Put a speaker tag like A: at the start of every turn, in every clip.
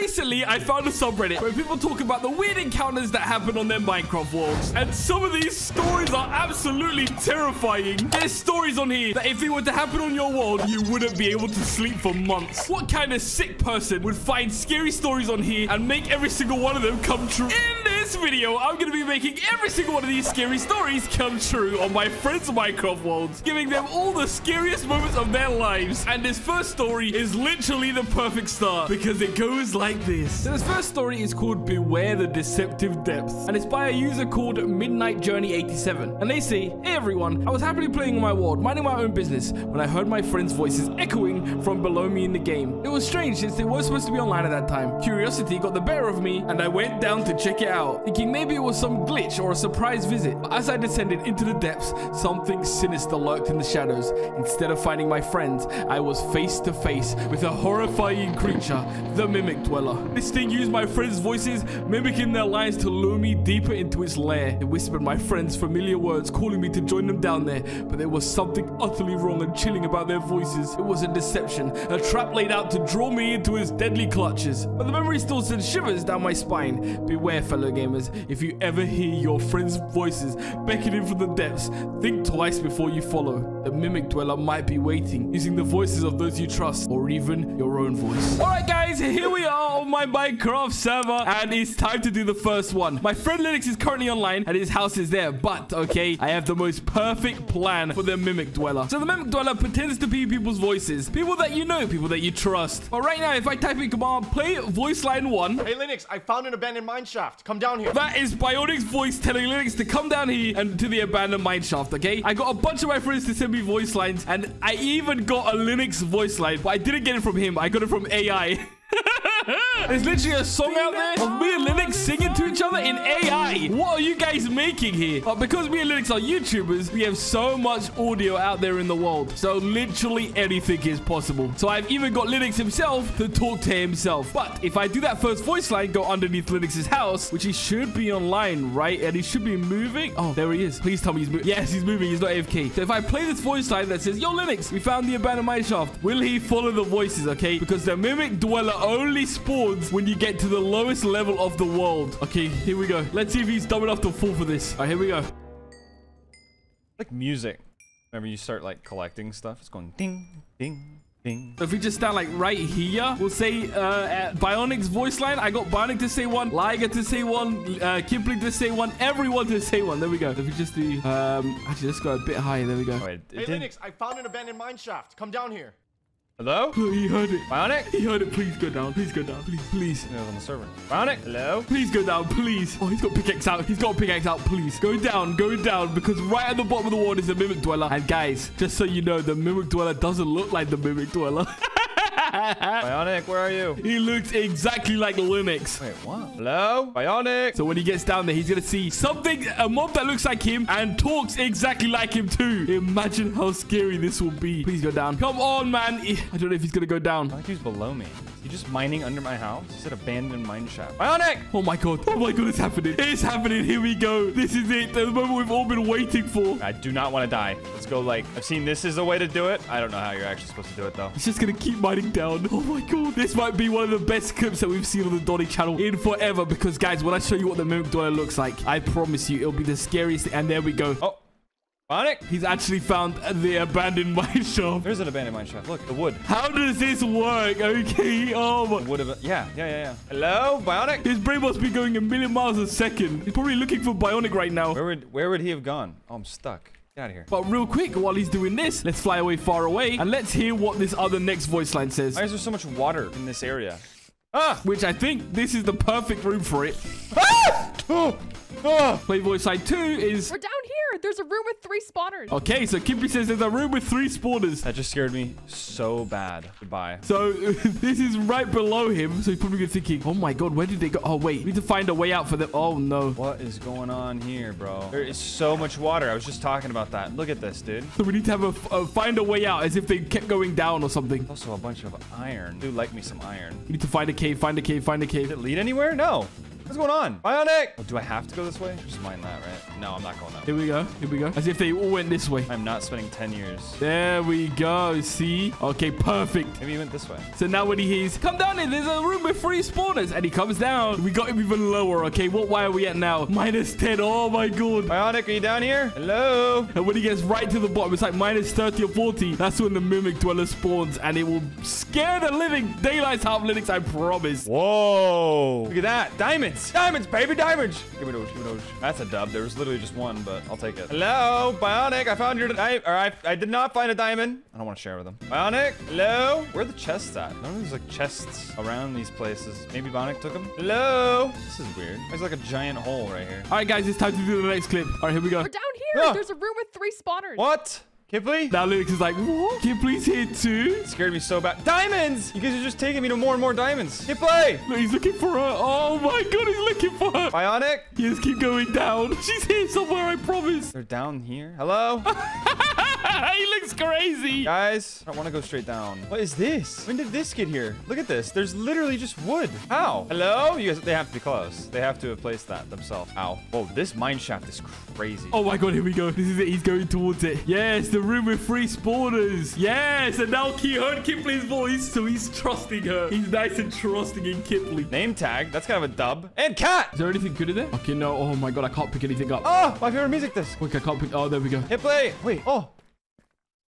A: Recently, I found a subreddit where people talk about the weird encounters that happen on their Minecraft worlds. And some of these stories are absolutely terrifying. There's stories on here that if it were to happen on your world, you wouldn't be able to sleep for months. What kind of sick person would find scary stories on here and make every single one of them come true? This video, I'm going to be making every single one of these scary stories come true on my friends' Minecraft worlds, giving them all the scariest moments of their lives. And this first story is literally the perfect start because it goes like this. So this first story is called Beware the Deceptive Depths, and it's by a user called Midnight Journey 87. And they say, Hey everyone, I was happily playing on my world, minding my own business, when I heard my friends' voices echoing from below me in the game. It was strange since they were supposed to be online at that time. Curiosity got the better of me, and I went down to check it out, thinking maybe it was some glitch or a surprise visit. But as I descended into the depths, something sinister lurked in the shadows. Instead of finding my friends, I was face to face with a horrifying creature, the Mimic Dweller. This thing used my friends' voices, mimicking their lines to lure me deeper into its lair. It whispered my friends' familiar words, calling me to join them down there, but there was something utterly wrong and chilling about their voices. It was a deception, a trap laid out to draw me into its deadly clutches. But the memory still sends shivers down my spine. Beware, fellow gamers, if you ever hear your friends' voices beckoning from the depths, think twice before you follow. The mimic dweller might be waiting, using the voices of those you trust, or even your own voice. Alright guys, here we are on my Minecraft server and it's time to do the first one. My friend Linux is currently online and his house is there, but okay, I have the most perfect plan for the Mimic Dweller. So the Mimic Dweller pretends to be people's voices, people that you know, people that you trust. But right now, if I type in command, play voice line one.
B: Hey Linux, I found an abandoned mine shaft. Come down here.
A: That is Bionic's voice telling Linux to come down here and to the abandoned mineshaft, okay? I got a bunch of my friends to send me voice lines and I even got a Linux voice line, but I didn't get it from him. I got it from AI. There's literally a song out there of me and Linux singing to each other in AI. What are you guys making here? But because me and Linux are YouTubers, we have so much audio out there in the world. So literally anything is possible. So I've even got Linux himself to talk to himself. But if I do that first voice line, go underneath Linux's house, which he should be online, right? And he should be moving. Oh, there he is. Please tell me he's moving. Yes, he's moving. He's not AFK. So if I play this voice line that says, Yo, Linux, we found the abandoned mine shaft. Will he follow the voices, okay? Because the Mimic Dweller only spawns when you get to the lowest level of the world. Okay, here we go. Let's see if he's dumb enough to fall for this. All right, here we go.
C: Like music. Whenever you start like collecting stuff, it's going ding, ding, ding.
A: So if we just stand like right here, we'll say uh, Bionic's voice line. I got Bionic to say one, Liger to say one, uh, Kipling to say one, everyone to say one. There we go. If we just do, um, actually, let's go a bit higher. There we go.
C: Wait,
B: hey Linux, I found an abandoned mine shaft. Come down here.
C: Hello?
A: He heard it.
C: Bionic?
A: He heard it. Please go down. Please go down. Please, please.
C: He on the server. Bionic? Hello?
A: Please go down. Please. Oh, he's got pickaxe out. He's got pickaxe out. Please. Go down. Go down. Because right at the bottom of the wall is a Mimic Dweller. And guys, just so you know, the Mimic Dweller doesn't look like the Mimic Dweller.
C: Bionic, where are you?
A: He looks exactly like Linux.
C: Wait, what? Hello? Bionic?
A: So when he gets down there, he's going to see something, a mob that looks like him and talks exactly like him too. Imagine how scary this will be. Please go down. Come on, man. I don't know if he's going to go down.
C: I think he's below me. He just mining under my house? He said abandoned mine shaft. Bionic!
A: Oh my god. Oh my god, it's happening. It's happening. Here we go. This is it. The moment we've all been waiting for.
C: I do not want to die. Let's go like, I've seen this is the way to do it. I don't know how you're actually supposed to do it though.
A: It's just going to keep mining down. Oh my god. This might be one of the best clips that we've seen on the Doni channel in forever. Because guys, when I show you what the Mimic Dweller looks like, I promise you it'll be the scariest. And there we go.
C: Oh. Bionic?
A: He's actually found the abandoned mine shaft.
C: There's an abandoned mine shaft. Look, the wood.
A: How does this work? Okay. Oh my.
C: Would have. Yeah, yeah, yeah, yeah. Hello, Bionic?
A: His brain must be going a million miles a second. He's probably looking for Bionic right now.
C: Where would Where would he have gone? Oh, I'm stuck. Get out of here.
A: But real quick, while he's doing this, let's fly away far away and let's hear what this other next voice line says.
C: Why is there so much water in this area?
A: Ah! Which I think this is the perfect room for it. Ah! Oh! Ah, oh! Play voice line two is...
D: We're down here. There's a room with three spawners.
A: Okay, so Kippy says there's a room with three spawners.
C: That just scared me so bad. Goodbye.
A: So this is right below him. So he's probably thinking, oh my god, where did they go? Oh, wait. We need to find a way out for them. Oh, no.
C: What is going on here, bro? There is so much water. I was just talking about that. Look at this, dude.
A: So we need to have a, a find a way out as if they kept going down or something.
C: Also a bunch of iron. Dude, like me some iron.
A: We need to find a cave, find a cave, find a cave.
C: Did it lead anywhere? No. What's going on? Bionic! Oh, do I have to go this way? Just mind that, right? No, I'm not going that way.
A: Here we go. Here we go. As if they all went this way.
C: I'm not spending 10 years.
A: There we go. See? Okay, perfect.
C: Maybe you went this way.
A: So now when he hears, come down here, there's a room with three spawners. And he comes down. We got him even lower. Okay, what why are we at now? Minus 10. Oh my god.
C: Bionic, are you down here? Hello?
A: And when he gets right to the bottom, it's like minus 30 or 40. That's when the Mimic Dweller spawns. And it will scare the living daylights out of Linux, I promise.
C: Whoa. Look at that. Diamonds. Diamonds, baby, diamonds. Give me those, give me those. That's a dub. There was literally just one, but I'll take it. Hello, Bionic. I found your di- or I, I did not find a diamond. I don't want to share with them. Bionic, hello? Where are the chests at? None of these like chests around these places. Maybe Bionic took them? Hello? This is weird. There's like a giant hole right here.
A: All right, guys, it's time to do the next clip. All right, here we go.
D: We're down here.
C: Ah.
D: There's a room with three spawners.
C: What? Kipley?
A: Now Linux is like, what? You please hit two?
C: Scared me so bad. Diamonds! You guys are just taking me to more and more diamonds. Kipley!
A: Look, he's looking for her. Oh my god, he's looking for her.
C: Bionic?
A: Yes, keep going down. She's here somewhere, I promise.
C: They're down here. Hello?
A: he looks crazy.
C: Guys, I want to go straight down. What is this? When did this get here? Look at this. There's literally just wood. How? Hello? You guys, they have to be close. They have to have placed that themselves. Ow. Whoa, this mine shaft is crazy.
A: Oh my god, here we go. This is it. He's going towards it. Yes, the room with three spawners. Yes, and now he heard Kipley's voice, so he's trusting her. He's nice and trusting in Kipley.
C: Name tag. That's kind of a dub. And cat.
A: Is there anything good in there? Okay, no. Oh my god, I can't pick anything up.
C: Oh, my favorite music disc.
A: Quick, I can't pick. Oh, there we go.
C: Hit play. Wait. Oh.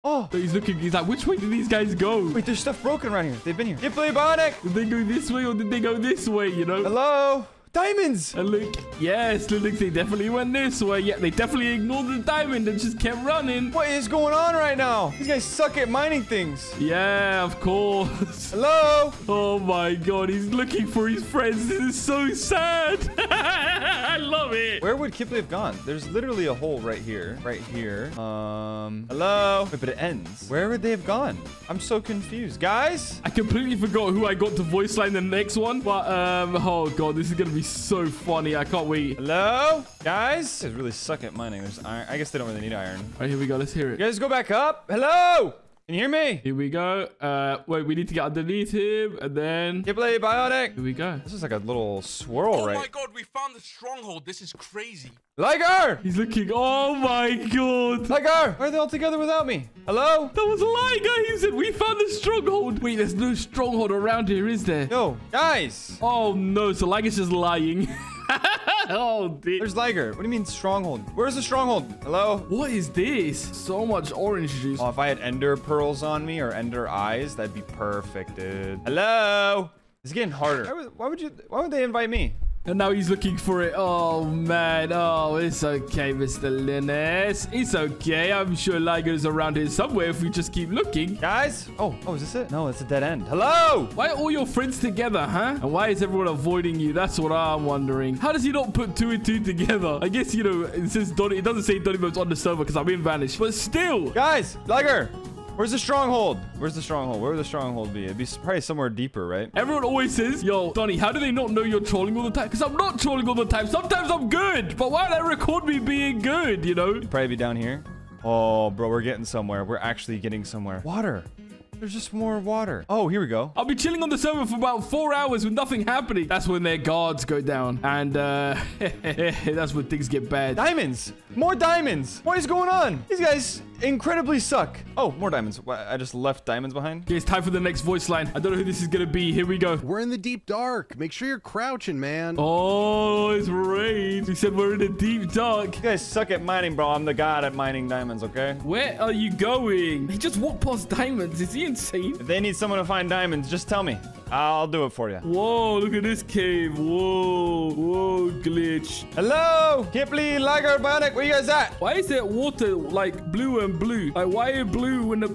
C: Oh.
A: He's looking. He's like, which way did these guys go?
C: Wait, there's stuff broken around here. They've been here. Play, Bionic.
A: Did they go this way or did they go this way? You know?
C: Hello? Diamonds.
A: And look, yes, look, they definitely went this way. Yeah, they definitely ignored the diamond and just kept running.
C: What is going on right now? These guys suck at mining things.
A: Yeah, of course.
C: Hello?
A: Oh my god, he's looking for his friends. This is so sad. I love it.
C: Where would Kipley have gone? There's literally a hole right here. Right here. Um, hello? Wait, but it ends. Where would they have gone? I'm so confused. Guys?
A: I completely forgot who I got to voice line the next one. But, um, oh god, this is going to be so funny. I can't wait.
C: Hello? Guys? Guys really suck at mining. There's iron. I guess they don't really need iron.
A: All right, here we go. Let's hear
C: You
A: it.
C: guys go back up. Hello? Can you hear me?
A: Here we go. Uh, wait, we need to get underneath him. And then,
C: Kipley, Bionic.
A: here we go.
C: This is like a little swirl, right?
E: Oh my god, we found the stronghold. This is crazy.
C: Liger!
A: He's looking. Oh my god.
C: Liger! Why are they all together without me? Hello?
A: That was Liger. He said we found the stronghold. Wait, there's no stronghold around here, is there?
C: No. guys!
A: Oh no, so Liger's just lying. oh dear.
C: There's Liger. What do you mean stronghold? Where's the stronghold? Hello?
A: What is this? So much orange juice.
C: Oh, if I had ender pearls on me or ender eyes, that'd be perfect, dude. Hello? It's getting harder. Why would, why would you? Why would they invite me?
A: And now he's looking for it. Oh man. Oh, it's okay, Mr. Linus. It's okay. I'm sure Liger's around here somewhere if we just keep looking.
C: Guys? Oh, oh, is this it? No, it's a dead end. Hello?
A: Why are all your friends together, huh? And why is everyone avoiding you? That's what I'm wondering. How does he not put two and two together? I guess, you know, it says Doni. It doesn't say Doni Bobes on the server because I'm in Vanish. But still.
C: Guys, Liger, where's the stronghold? Where's the stronghold? Where would the stronghold be? It'd be probably somewhere deeper, right?
A: Everyone always says, yo, Doni, how do they not know you're trolling all the time? Because I'm not trolling all the time. Sometimes I'm good. But why don't they record me being good, you know?
C: Probably be down here. Oh, bro, we're getting somewhere. We're actually getting somewhere. Water. There's just more water. Oh, here we go.
A: I'll be chilling on the server for about four hours with nothing happening. That's when their guards go down. And uh, that's when things get bad.
C: Diamonds! More diamonds! What is going on? These guys incredibly suck. Oh, more diamonds. I just left diamonds behind.
A: Okay, it's time for the next voice line. I don't know who this is going to be. Here we go.
F: We're in the deep dark. Make sure you're crouching, man.
A: Oh, it's rain. He said we're in the deep dark.
C: You guys suck at mining, bro. I'm the god at mining diamonds, okay?
A: Where are you going? He just walked past diamonds. Is he insane?
C: If they need someone to find diamonds, just tell me. I'll do it for you.
A: Whoa, look at this cave. Whoa, whoa, glitch.
C: Hello? Kipley, Liger, Bionic, where you guys at?
A: Why is that water like blue and blue? Like, why are blue when the.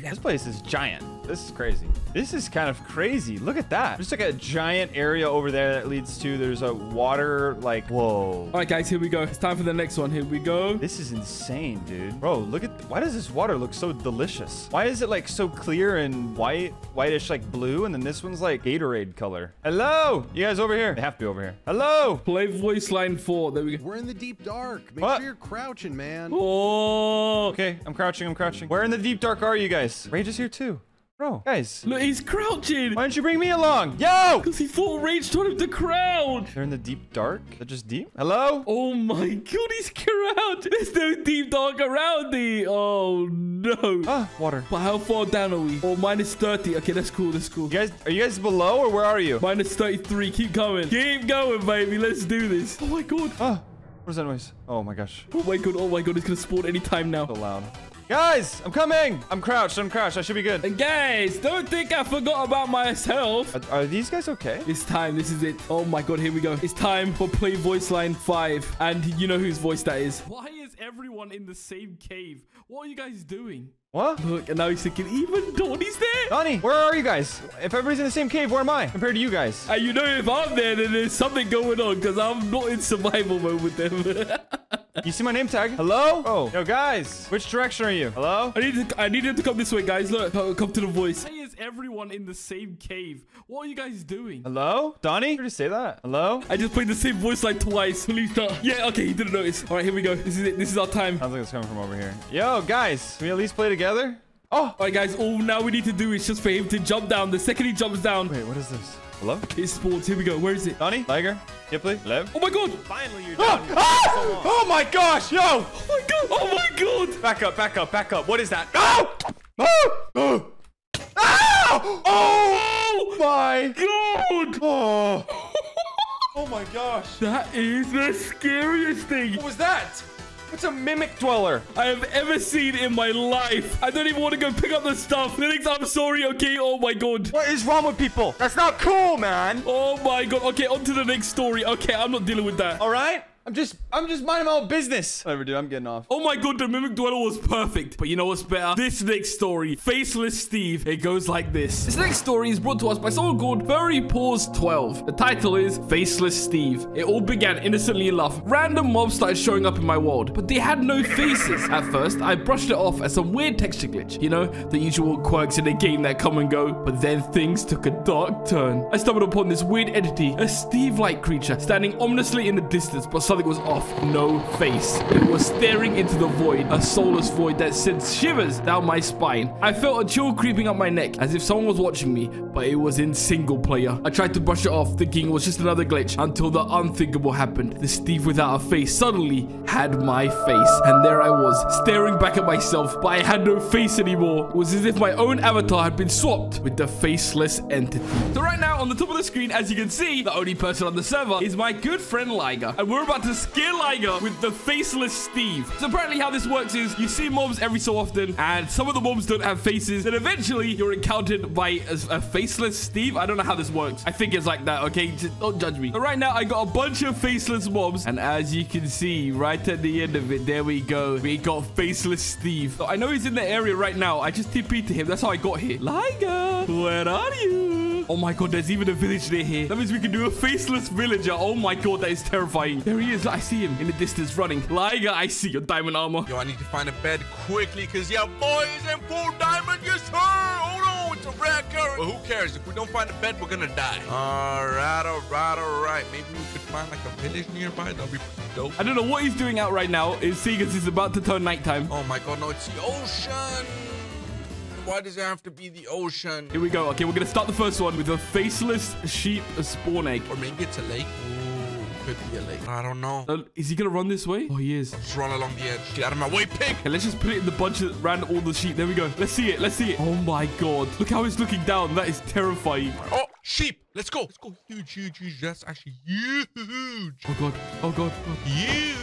C: This place is giant. This is crazy. This is kind of crazy. Look at that. There's like a giant area over there that leads to, there's a water, like, whoa.
A: All right, guys, here we go. It's time for the next one. Here we go.
C: This is insane, dude. Bro, look at why does this water look so delicious? Why is it like so clear and white, whitish like blue, and then this one's like Gatorade color? Hello, you guys over here? They have to be over here. Hello.
A: Play voice line four. There we go.
F: We're in the deep dark. Make
C: What?
F: sure you're crouching, man.
A: Oh,
C: Okay, I'm crouching. I'm crouching. Where in the deep dark are you guys? Rage is here too. Bro, guys,
A: Look, he's crouching.
C: why didn't you bring me along? Yo!
A: Because he full Rage told him to crouch.
C: They're in the deep dark? They're just deep? Hello?
A: Oh my god, he's crouched. There's no deep dark around me. Oh no.
C: Ah, water.
A: But how far down are we? Oh, minus 30. Okay, that's cool. That's cool.
C: You guys, are you guys below or where are you?
A: Minus 33. Keep going. Keep going, baby. Let's do this. Oh my god.
C: Ah, what is that noise? Oh my gosh.
A: Oh my god. Oh my god. It's going to spawn anytime now.
C: So loud. Guys, I'm coming. I'm crouched. I'm crouched. I should be good.
A: And guys, don't think I forgot about myself.
C: Are, are these guys okay?
A: It's time. This is it. Oh my god, here we go. It's time for play voice line 5. And you know whose voice that is. Why is everyone in the same cave? What are you guys doing?
C: What?
A: Look, and now he's thinking, even Doni's there.
C: Doni, where are you guys? If everybody's in the same cave, where am I compared to you guys?
A: And you know, if I'm there, then there's something going on because I'm not in survival mode with them.
C: You see my name tag? Hello? Oh, yo, guys. Which direction are you? Hello?
A: I need to, I need him to come this way, guys. Look, come, come to the voice. Why is everyone in the same cave? What are you guys doing?
C: Hello? Doni? Did you say that? Hello?
A: I just played the same voice line twice. Lisa. Yeah, okay, he didn't notice. All right, here we go. This is it. This is our time.
C: Sounds like it's coming from over here. Yo, guys. Can we at least play together? Oh!
A: All right, guys. All now we need to do is just for him to jump down. The second he jumps down,
C: Wait, what is this? Hello?
A: it spawns. Here we go. Where is it?
C: Doni? Tiger? Kipley? Lev?
A: Oh my god!
C: Finally, you're done. Ah! Oh my gosh, yo!
A: Oh my god! Oh my god!
C: Back up, back up, back up. What is that? Oh! Oh! Oh! Ah! Oh my
A: God!
C: Oh! Oh my gosh.
A: That is the scariest thing
C: What was that? What's a mimic dweller?
A: I have ever seen in my life. I don't even want to go pick up the stuff. Linux, I'm sorry, okay? Oh my god.
C: What is wrong with people? That's not cool, man.
A: Oh my god. Okay, on to the next story. Okay, I'm not dealing with that.
C: All right? I'm just, I'm just minding my own business. Whatever, dude. I'm getting off.
A: Oh my god, the Mimic Dweller was perfect. But you know what's better? This next story, Faceless Steve. It goes like this. This next story is brought to us by someone called Furry Paws 12. The title is Faceless Steve. It all began innocently enough. Random mobs started showing up in my world, but they had no faces. At first, I brushed it off as some weird texture glitch. You know, the usual quirks in a game that come and go. But then things took a dark turn. I stumbled upon this weird entity, a Steve-like creature, standing ominously in the distance, but something was off. No face. It was staring into the void, a soulless void that sent shivers down my spine. I felt a chill creeping up my neck, as if someone was watching me, but it was in single player. I tried to brush it off, thinking it was just another glitch, until the unthinkable happened. The Steve without a face suddenly had my face, and there I was, staring back at myself, but I had no face anymore. It was as if my own avatar had been swapped with the faceless entity. So right now, on the top of the screen, as you can see, the only person on the server is my good friend Liger, and we're about to scare Liger with the faceless Steve. So apparently how this works is you see mobs every so often, and some of the mobs don't have faces, then eventually you're encountered by a, a faceless Steve. I don't know how this works. I think it's like that, okay? Just don't judge me. But right now, I got a bunch of faceless mobs, and as you can see, right at the end of it, there we go. We got faceless Steve. So I know he's in the area right now. I just TP'd to him. That's how I got here. Liger, where are you? Oh my god, there's even a village near here. That means we can do a faceless villager. Oh my god, that is terrifying. There he is. I see him in the distance running. Liger, I see your diamond armor.
E: Yo, I need to find a bed quickly because your boy is in full diamond. Yes, sir. Hold oh, on, it's a rare current. But who cares? If we don't find a bed, we're gonna die. All right, all right, all right. Maybe we could find like a village nearby. That'll be pretty dope.
A: I don't know what he's doing out right now. Is as it's about to turn nighttime.
E: Oh my god, no, it's the ocean. Why does it have to be the ocean?
A: Here we go. Okay, we're gonna start the first one with a faceless sheep spawn egg.
E: Or maybe it's a lake. Could be a lake. I don't know.
A: Uh, is he gonna run this way? Oh, he is.
E: Just run along the edge. Get out of my way, pig.
A: Okay, let's just put it in the bunch that ran all the sheep. There we go. Let's see it. Let's see it. Oh my god. Look how it's looking down. That is terrifying.
E: Oh, sheep. Let's go. Let's go. Huge, huge, huge. That's actually huge.
A: Oh god. Oh god. Oh,
E: Huge.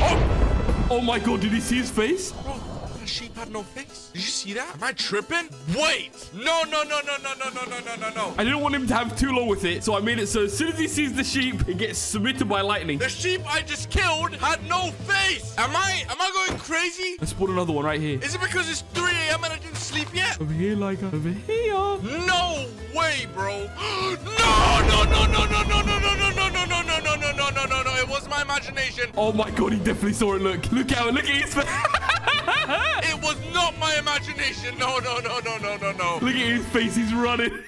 E: Oh,
A: oh my god. Did he see his face?
E: bro. The sheep had no face. Did you see that? Am I tripping? Wait. No, no, no, no, no, no, no, no, no, no, no.
A: I didn't want him to have too long with it, so I made it so as soon as he sees the sheep, it gets submitted by lightning.
E: The sheep I just killed had no face. Am I? Am I going crazy?
A: Let's spawn another one right here.
E: Is it because it's 3 a.m. and I didn't sleep yet?
A: Over here, like over here.
E: No way, bro. No, no, no, no, no, no, no, no, no, no, no, no, no, no, no, no, no, no, no. It was my imagination.
A: Oh my god, he definitely saw it. Look, look out, look at his face.
E: It was not my imagination. No, no, no, no, no, no, no.
A: look at his face, he's running.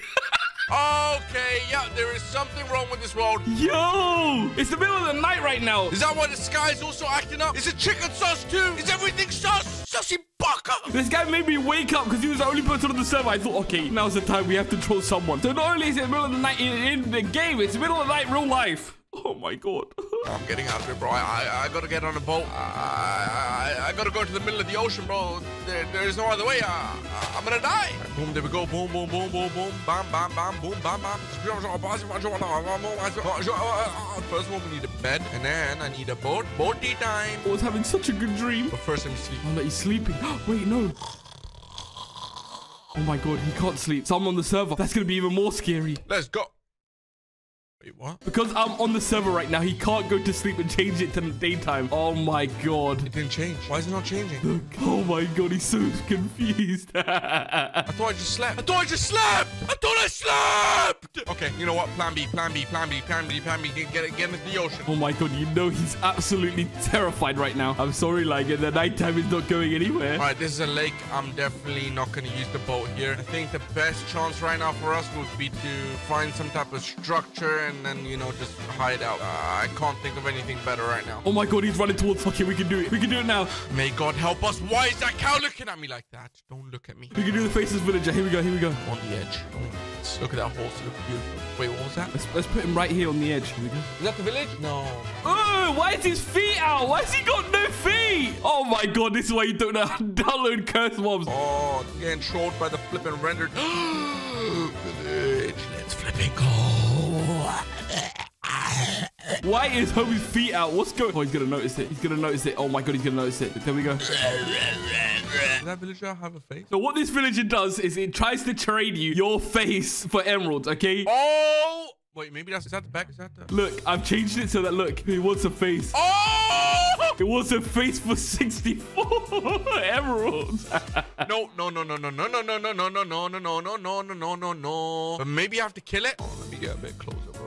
E: Okay, yeah, there is something wrong with this world.
A: Yo, it's the middle of the night right now.
E: Is that why the sky is also acting up? Is it chicken sauce too? Is everything sauce? Saucy motherfucker!
A: This guy made me wake up because he was the only person on the server. I thought, okay, now's the time we have to troll someone. So not only is it the middle of the night in, in the game, it's the middle of the night real life. Oh my god.
E: I'm getting out of here, bro. I, I, I gotta get on a boat. I, I, I gotta go to the middle of the ocean, bro. There, there's no other way. I, I, am gonna die. Boom, there we go. Boom, boom, boom, boom, boom. Bam, bam, bam, boom, bam, bam. First one, we need a bed, and then I need a boat. Boaty time.
A: I was having such a good dream.
E: But first, let me sleep.
A: Oh, no, he's sleeping. Wait, no. Oh my god, he can't sleep. So I'm on the server. That's gonna be even more scary.
E: Let's go. Wait, what?
A: Because I'm on the server right now, he can't go to sleep and change it to the daytime. Oh my god.
E: It didn't change. Why is it not changing?
A: Look. Oh my god, he's so confused.
E: I thought I just slept. I thought I just slept. I thought I slept. Okay, you know what? Plan B, plan B, plan B, plan B, plan B. Get, get, get into the ocean.
A: oh my god, you know he's absolutely terrified right now. I'm sorry, like, the nighttime is not going anywhere.
E: All right, this is a lake. I'm definitely not going to use the boat here. I think the best chance right now for us would be to find some type of structure and then, you know, just hide out. Uh, I can't think of anything better right now.
A: Oh my god, he's running towards. Okay, we can do it. We can do it now.
E: May God help us. Why is that cow looking at me like that? Don't look at me.
A: We can do the faces villager. Here we go. Here we go.
E: On the edge. Don't. Look at that horse. It looks beautiful. Wait, what was that?
A: Let's, let's put him right here on the edge. Here we go.
E: Is that the village? No.
A: Oh, why is his feet out? Why has he got no feet? Oh my god, this is why you don't know how to download curse mobs.
E: Oh, getting trolled by the flipping rendered village. Let's flipping go.
A: Why is Homie's feet out? What's going? Oh, he's gonna notice it. He's gonna notice it. Oh my god, he's gonna notice it. There we go.
E: Does that villager have a face?
A: So what this villager does is it tries to trade you your face for emeralds. Okay.
E: Oh! Wait, maybe that's is that the back? Is that the?
A: Look, I've changed it so that look, he wants a face.
E: Oh!
A: It wants a face for 64 emeralds.
E: No, no, no, no, no, no, no, no, no, no, no, no, no, no, no, no, no, no, no, no. But maybe I have to kill it. Oh, let me get a bit closer, bro.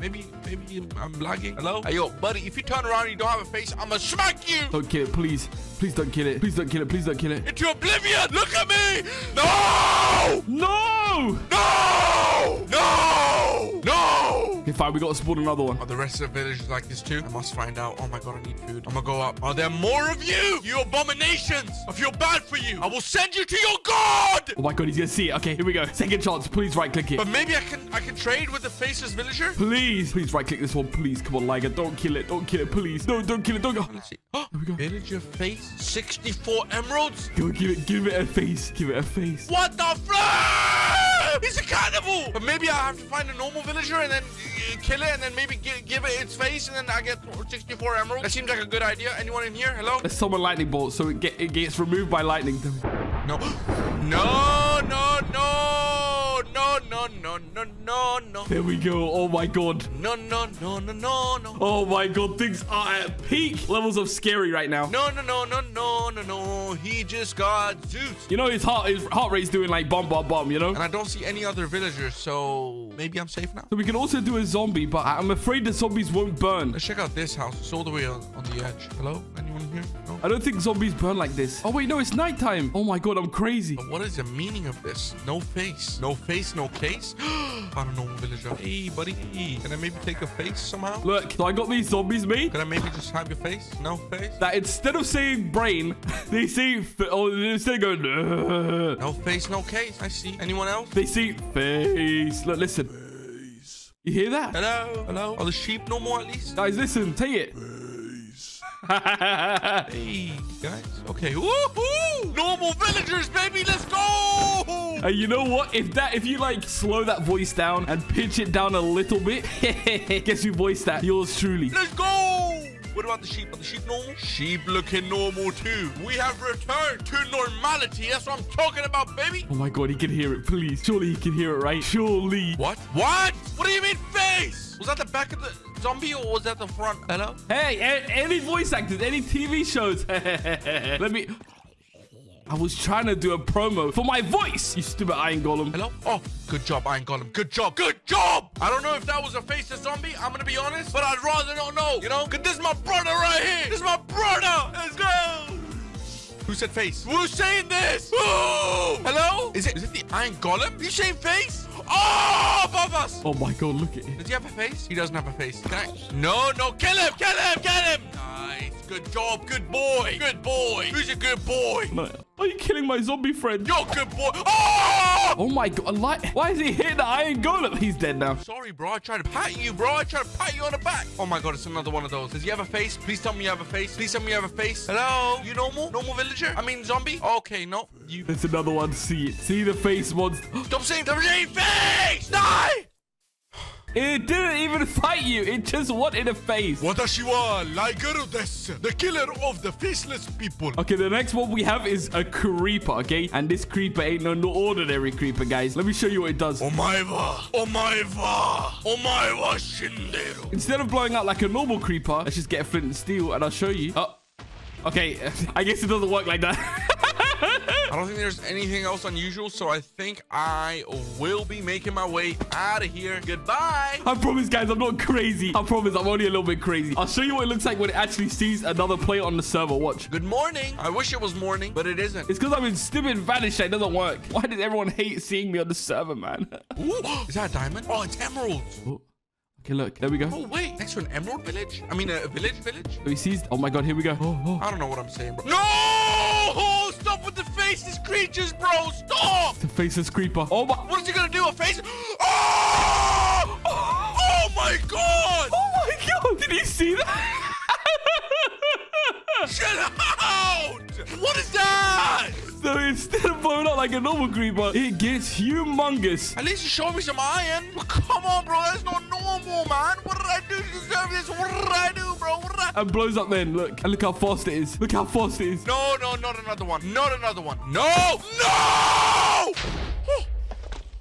E: Maybe, maybe I'm lagging. Hello? Hey, yo, buddy, if you turn around and you don't have a face, I'ma smack you
A: don't kill it, please. Please don't kill it. Please don't kill it. Please don't kill it.
E: into oblivion. Look at me! No!
A: No!
E: No! No! No!
A: Fine. We got to spawn another one.
E: Are the rest of the village like this too? I must find out. Oh my god, I need food. I'm gonna go up. Are there more of you? You abominations! I feel bad for you. I will send you to your god!
A: Oh my god, he's gonna see it. Okay, here we go. Second chance. Please right click it.
E: But maybe I can I can trade with the faceless villager?
A: Please, please right click this one. Please, come on, Liger. Don't kill it. Don't kill it. Please. No, don't kill it. Don't go.
E: Let's see. Oh,
A: we go.
E: Villager face 64 emeralds?
A: Go, give it. Give it a face. Give it a face.
E: What the flip? He's a cannibal! But maybe I have to find a normal villager and then uh, kill it and then maybe gi- give it its face and then I get 64 emeralds. That seems like a good idea. Anyone in here? Hello?
A: Let's summon lightning bolt so it, get, it gets removed by lightning.
E: No, no. No, no, no, no.
A: There we go. Oh my god.
E: No, no, no, no, no, no.
A: Oh my god. Things are at peak levels of scary right now.
E: No, no, no, no, no, no, no. He just got Zeus.
A: You know his heart his heart rate's doing like bomb bomb bomb. You know.
E: And I don't see any other villagers, so maybe I'm safe now.
A: So we can also do a zombie, but I'm afraid the zombies won't burn.
E: Let's check out this house. It's all the way on, on the edge. Hello? Anyone here? No?
A: I don't think zombies burn like this. Oh wait, no, it's nighttime. Oh my god, I'm crazy.
E: But what is the meaning of this? No face. No face, no case? Found a normal villager. Hey, buddy. Can I maybe take a face somehow?
A: Look, so I got these zombies made.
E: Can I maybe just have your face? No face?
A: That instead of saying brain, they say, Oh, instead of going, "Ugh,"
E: No face, no case. I see. Anyone else?
A: they say face. Look, listen. You hear that?
E: Hello? Hello? Are the sheep normal at least?
A: Guys, listen, take it.
E: Hey, guys. Okay. Woohoo! Normal villagers, baby. Let's go!
A: And you know what? If that, if you like slow that voice down and pitch it down a little bit, guess who voiced that? Yours truly.
E: Let's go! What about the sheep? Are the sheep normal? Sheep looking normal too. We have returned to normality. That's what I'm talking about, baby.
A: Oh my god, he can hear it. Please, surely he can hear it, right? Surely.
E: What? What? What do you mean face? Was that the back of the zombie or was that the front? Hello?
A: Hey, a- any voice actors, any TV shows. Let me. I was trying to do a promo for my voice, you stupid Iron Golem.
E: Hello? Oh, good job, Iron Golem. Good job. Good job! I don't know if that was a faceless zombie, I'm gonna be honest, but I'd rather not know, you know? Cause this is my brother right here! This is my brother! Let's go! Who said face? Who's saying this? Ooh! Hello? Is it is it the Iron Golem? You saying face? Oh, above us!
A: Oh my god, look at it.
E: Does he have a face? He doesn't have a face. Can I? No, no, kill him! Kill him! Kill him! Nice. Good job. Good boy. Good boy. Who's a good boy?
A: Are you killing my zombie friend?
E: Yo, good boy. Oh!
A: Oh my god, like, why is he hitting the iron golem? He's dead now.
E: Sorry, bro. I tried to pat you, bro. I tried to pat you on the back. Oh my god, it's another one of those. Does he have a face? Please tell me you have a face. Please tell me you have a face. Hello? You normal? Normal villager? I mean zombie? Okay, no. You
A: There's another one. See it. See the face monster.
E: stop saying saying face! Die!
A: It didn't even fight you. It just wanted a face.
E: Watashi wa Liger desu, the killer of the faceless people.
A: Okay, the next one we have is a creeper, okay? And this creeper ain't no, no ordinary creeper, guys. Let me show you what it does.
E: Omae wa, omae wa, omae wa shinderu.
A: Instead of blowing out like a normal creeper, let's just get a flint and steel and I'll show you. Oh, okay. I guess it doesn't work like that.
E: I don't think there's anything else unusual, so I think I will be making my way out of here. Goodbye.
A: I promise, guys, I'm not crazy. I promise, I'm only a little bit crazy. I'll show you what it looks like when it actually sees another player on the server. Watch.
E: Good morning. I wish it was morning, but it isn't.
A: It's because I'm in stupid vanish. It doesn't work. Why does everyone hate seeing me on the server, man?
E: Ooh, is that a diamond? Oh, it's emeralds.
A: Oh, okay, look. There we go.
E: Oh, wait. Next to an emerald village? I mean, a village village?
A: Oh, he sees. Oh my god, here we go. Oh, oh.
E: I don't know what I'm saying, bro. No! Oh, stop with the faceless creatures, bro. Stop!
A: The faceless creeper. Oh my.
E: What is he gonna do? A face? Oh! Oh my god!
A: Oh my god. Did you see that?
E: Shut out! What is that?
A: so instead of blowing up like a normal creeper, it gets humongous.
E: At least you show me some iron. Come on, bro. That's not normal, man. What did I do to deserve this? What did I do, bro? What did I...
A: And blows up then. Look. And look how fast it is. Look how fast it is.
E: No, no, not another one. Not another one. No! No!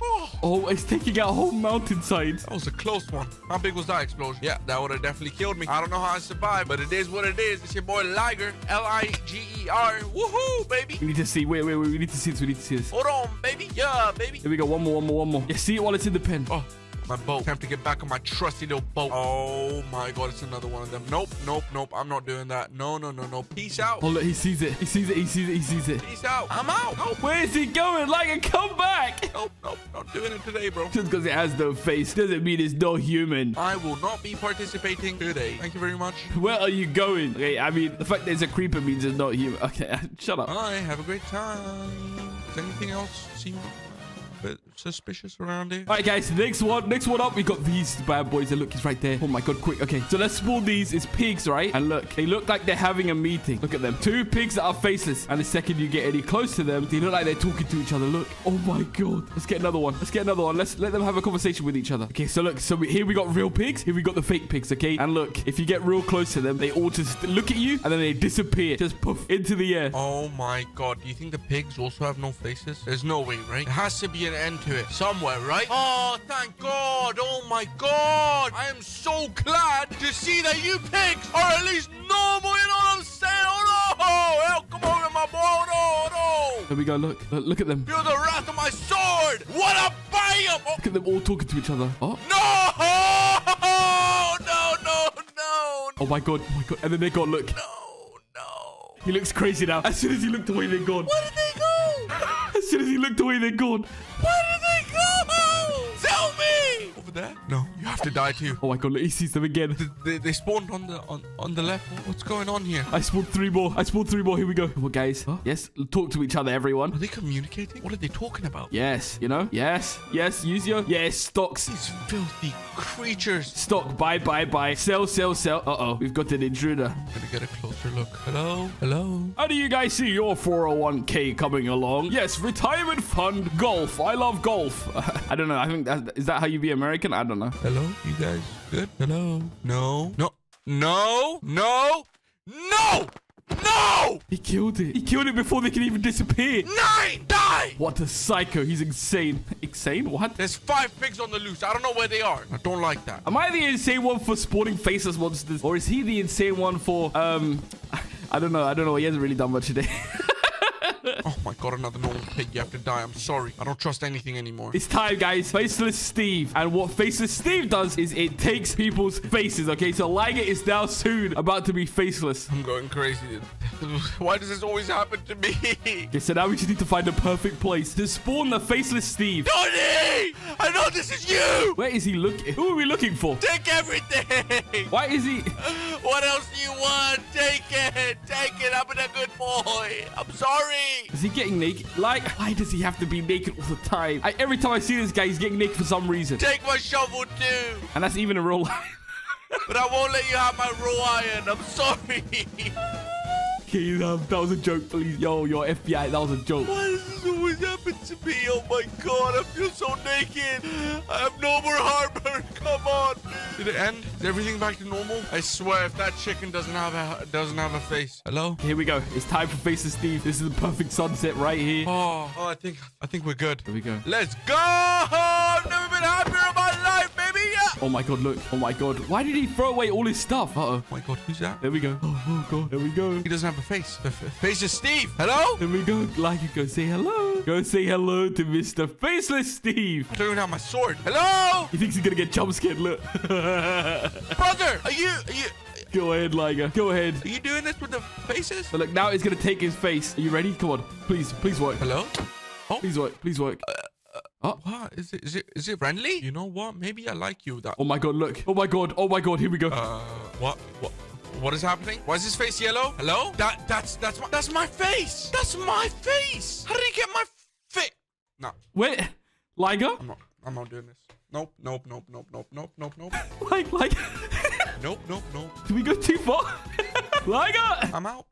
A: Oh. oh, it's taking out whole mountainside.
E: That was a close one. How big was that explosion? Yeah, that would have definitely killed me. I don't know how I survived, but it is what it is. It's your boy Liger. L-I-G-E-R. Woohoo, baby.
A: We need to see. Wait, wait, wait. We need to see this. We need to see this.
E: Hold on, baby. Yeah, baby.
A: Here we go. One more, one more, one more. Yeah, see it while it's in the pen.
E: Oh, my boat. Time to get back on my trusty little boat. Oh my god, it's another one of them. Nope, nope, nope. I'm not doing that. No, no, no, no. Peace out.
A: Oh, look. He sees it. He sees it. He sees it. He sees it.
E: Peace out. I'm out. Nope,
A: Where is he going? Like a comeback.
E: nope, nope. Not doing it today, bro.
A: Just because it has no face doesn't mean it's not human.
E: I will not be participating today. Thank you very much.
A: Where are you going? Okay, I mean, the fact that there's a creeper means it's not human. Okay, shut up.
E: Bye. Have a great time. Does anything else seem suspicious around here?
A: All right, guys, next one. Next one up, we got these bad boys. And look, he's right there. Oh my god, quick. Okay, so let's spawn these. It's pigs, right? And look, they look like they're having a meeting. Look at them. Two pigs that are faceless. And the second you get any close to them, they look like they're talking to each other. Look. Oh my god. Let's get another one. Let's get another one. Let's let them have a conversation with each other. Okay, so look. So we, here we got real pigs. Here we got the fake pigs, okay? And look, if you get real close to them, they all just look at you and then they disappear. Just poof into the air.
E: Oh my god. Do you think the pigs also have no faces? There's no way, right? There has to be an end to it somewhere, right? Oh, thank God. Oh my God. I am so glad to see that you pigs are at least normal. You know what I'm saying? Oh no. Hell, come over, my boy. Oh no. Oh,
A: there we go. Look. Look, look at them.
E: Feel the wrath of my sword. What a bam. Oh,
A: Look at them all talking to each other. Oh.
E: no. No, no, no.
A: Oh my god. Oh my god. And then they got look.
E: No, no.
A: He looks crazy now. As soon as he looked away, they're gone.
E: Where did they go?
A: As soon as he looked away, they're gone.
E: Where did Over there? No, you have to die too.
A: Oh my god, look, he sees them again.
E: They, they spawned on the on, on the left. What's going on here?
A: I spawned three more. I spawned three more. Here we go. On, guys. Yes, talk to each other, everyone.
E: Are they communicating? What are they talking about?
A: Yes, you know? Yes, yes, use your... Yes, stocks.
E: These filthy creatures.
A: Stock, buy, buy, buy. Sell, sell, sell. Uh-oh, we've got an intruder.
E: I'm gonna get a closer look. Hello? Hello?
A: How do you guys see your 401k coming along? Yes, retirement fund, golf. I love golf. I don't know. I think that... Is that how you be American? I don't know.
E: Hello? You guys good? Hello? No. No. No. No. No. No.
A: He killed it. He killed it before they can even disappear.
E: Nine. Die.
A: What a psycho. He's insane. Insane? What?
E: There's five pigs on the loose. I don't know where they are. I don't like that.
A: Am I the insane one for spawning faceless monsters? Or is he the insane one for, um... I don't know. I don't know. He hasn't really done much today.
E: Oh my god, another normal pig. You have to die. I'm sorry. I don't trust anything anymore.
A: it's time, guys. Faceless Steve. And what Faceless Steve does is it takes people's faces, okay? So Liger is now soon about to be faceless.
E: I'm going crazy. Why does this always happen to me?
A: Okay, so now we just need to find the perfect place to spawn the Faceless Steve.
E: Tony! I know this is you!
A: Where is he looking? Who are we looking for?
E: Take everything!
A: Why is he...
E: What else do you want? Take it! Take it! I'm a good boy! I'm sorry!
A: Is he getting naked? Like, why does he have to be naked all the time? I, every time I see this guy, he's getting naked for some reason.
E: Take my shovel too.
A: And that's even in real life.
E: But I won't let you have my raw iron. I'm sorry.
A: Okay, um, that was a joke, please. Yo, your FBI, that was a joke.
E: Why does this always happen to me? Oh my god, I feel so naked. I have no more heartburn. Come on. Did it end? Is everything back to normal? I swear, if that chicken doesn't have a doesn't have a face. Hello?
A: Here we go. It's time for Faces Steve. This is the perfect sunset right here.
E: Oh, oh, I think I think we're good.
A: Here we go.
E: Let's go! I've never been happier
A: Oh my god, look. Oh my god. Why did he throw away all his stuff? Uh-oh.
E: Oh my god, who's that?
A: There we go. Oh, oh god. There we go.
E: He doesn't have a face. The face is Steve. Hello?
A: There we go. Like it. Go say hello. Go say hello to Mr. Faceless Steve.
E: I don't even have my sword. Hello?
A: He thinks he's gonna get jump scared. Look.
E: Brother, are you are you
A: go ahead, Liger. Go ahead.
E: are you doing this with the faces?
A: So look, now he's gonna take his face. Are you ready? Come on. Please, please work.
E: Hello? Oh.
A: Please work. Please work. Uh, Oh.
E: What? Is it is it is it friendly? You know what? Maybe I like you. That
A: Oh my god, look. Oh my god. Oh my god. Here we go.
E: uh what what what is happening? Why is his face yellow? Hello? That that's that's my that's my face. That's my face. How did he get my face? No,
A: Wait. Liger?
E: I'm not. I'm not doing this. Nope, nope, nope, nope, nope, nope, nope, nope,
A: Like, like.
E: nope, nope, nope.
A: Did we go too far? Liger!
E: I'm out.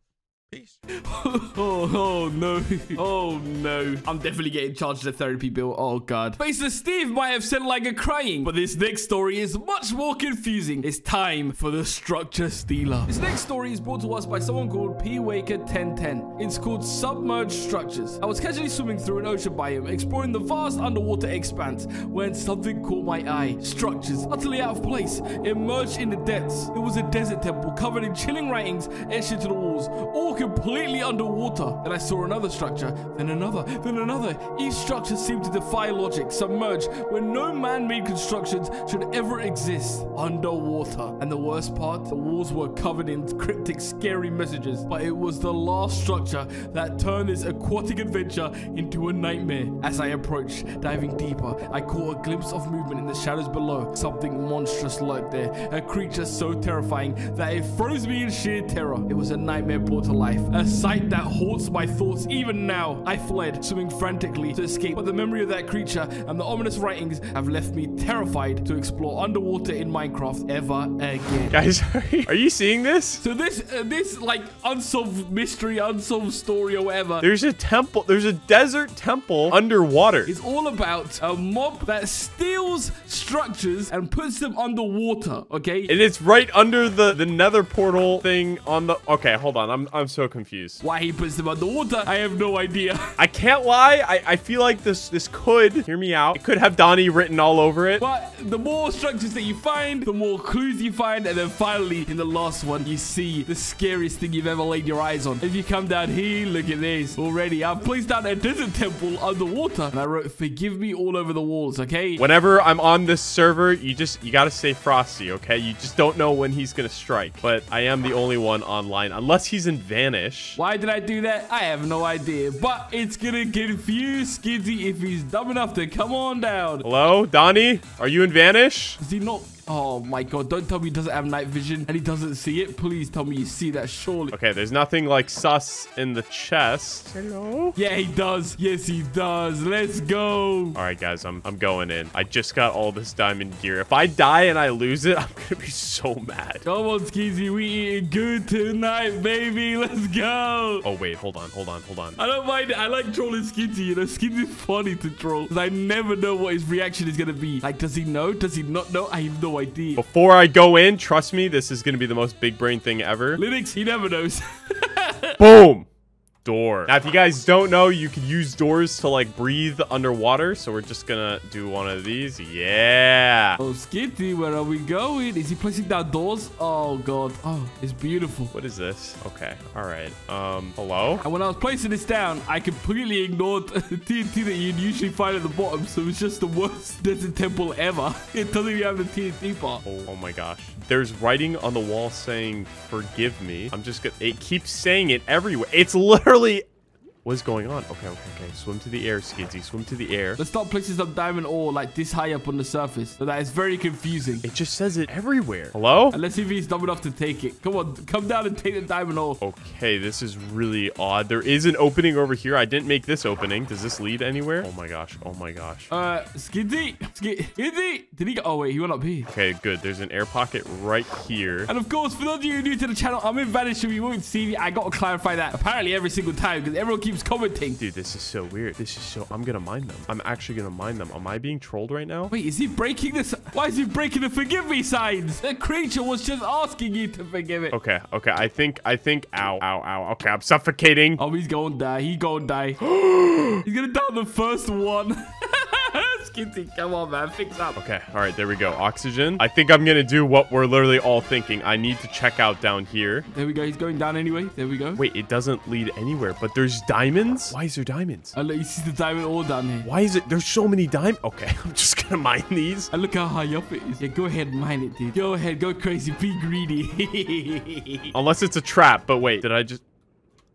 E: Peace.
A: oh, oh no. Oh no. I'm definitely getting charged a therapy bill. Oh god. Faceless Steve might have said like a crying, but this next story is much more confusing. It's time for the structure stealer. This next story is brought to us by someone called P Waker 1010. It's called Submerged Structures. I was casually swimming through an ocean biome, exploring the vast underwater expanse, when something caught my eye. Structures, utterly out of place, emerged in the depths. It was a desert temple covered in chilling writings etched into the walls, all completely underwater. Then I saw another structure, then another, then another. Each structure seemed to defy logic, submerged, where no man-made constructions should ever exist underwater. And the worst part, the walls were covered in cryptic, scary messages. But it was the last structure that turned this aquatic adventure into a nightmare. As I approached, diving deeper, I caught a glimpse of movement in the shadows below. Something monstrous lurked there, a creature so terrifying that it froze me in sheer terror. It was a nightmare brought to life, a sight that haunts my thoughts even now. I fled, swimming frantically to escape, but the memory of that creature and the ominous writings have left me terrified to explore underwater in Minecraft ever again.
G: Guys, are you seeing this?
A: So this, uh, this like unsolved mystery, unsolved story or whatever,
G: There's a temple. There's a desert temple underwater.
A: It's all about a mob that steals structures and puts them underwater. Okay.
G: And it's right under the the nether portal thing on the Okay, hold on. I'm I'm so confused.
A: Why he puts them underwater, I have no idea.
G: I can't lie. I, I feel like this this could hear me out. It could have Doni written all over it.
A: But the more structures that you find, the more clues you find, and then finally, in the last one, you see the scariest thing you've ever laid your eyes on. If you come down here, look at this. Already, I've placed down a desert temple underwater, and I wrote, "Forgive me" all over the walls. Okay.
G: Whenever I'm on this server, you just you gotta stay frosty, okay? You just don't know when he's gonna strike. But I am the only one online, unless he's in Vanish.
A: Why did I do that? I have no idea. But it's gonna confuse Skizzy if he's dumb enough to come on down.
G: Hello, Doni? Are you in Vanish?
A: Is he not? Oh my god, don't tell me he doesn't have night vision and he doesn't see it. Please tell me you see that, surely.
G: Okay, there's nothing like sus in the chest. Hello?
A: Yeah, he does. Yes, he does. Let's go.
G: All right, guys, I'm I'm going in. I just got all this diamond gear. If I die and I lose it, I'm gonna be so mad.
A: Come on, Skeezy. We eating good tonight, baby. Let's go.
G: Oh wait, hold on, hold on, hold on.
A: I don't mind. I like trolling Skeezy. You know, Skeezy's funny to troll. Because I never know what his reaction is going to be. Like, does he know? Does he not know? I have no idea.
G: Before I go in, trust me, this is gonna be the most big brain thing ever.
A: Linux, he never knows.
G: Boom. Door. Now, if you guys don't know, you could use doors to like breathe underwater. So we're just gonna do one of these. Yeah.
A: oh, Skitty, where are we going? Is he placing down doors? Oh, God. Oh, it's beautiful.
G: What is this? Okay. All right. Um. Hello.
A: And when I was placing this down, I completely ignored the TNT that you'd usually find at the bottom. So it's just the worst desert temple ever. It doesn't even have the TNT part.
G: Oh, oh my gosh. There's writing on the wall saying "Forgive me." I'm just gonna. It keeps saying it everywhere. It's literally barely what is going on? Okay, okay, okay. Swim to the air, Skidsy. Swim to the air.
A: Let's start placing some diamond ore like this high up on the surface. So that is very confusing.
G: It just says it everywhere. Hello?
A: And let's see if he's dumb enough to take it. Come on, come down and take the diamond ore.
G: Okay, this is really odd. There is an opening over here. I didn't make this opening. Does this lead anywhere? Oh my gosh. Oh my gosh.
A: Uh, Skiddy, Skiddy, did he go? Oh wait, he went up here.
G: Okay, good. There's an air pocket right here.
A: And of course, for those of you new to the channel, I'm in Vanish, so you won't see me. I gotta clarify that apparently every single time because everyone keeps commenting.
G: Dude, this is so weird. This is so... I'm gonna mine them. I'm actually gonna mine them. Am I being trolled right now?
A: Wait, is he breaking this? Why is he breaking the forgive me signs? The creature was just asking you to forgive it.
G: Okay, okay. I think... I think... Ow, ow, ow. Okay, I'm suffocating.
A: Oh, he's gonna die. He gonna die. he's gonna die on the first one. Skizzy, come on, man. Fix up.
G: Okay, all right, there we go. Oxygen. I think I'm gonna do what we're literally all thinking. I need to check out down here.
A: There we go. He's going down anyway. There we go.
G: Wait, it doesn't lead anywhere, but there's diamonds? Why is there diamonds?
A: And look, you see the diamond all down here.
G: Why is it? There's so many diamonds. Okay, I'm just gonna mine these.
A: And look how high up it is. Yeah, go ahead, mine it, dude. Go ahead, go crazy, be greedy.
G: Unless it's a trap, but wait, did I just...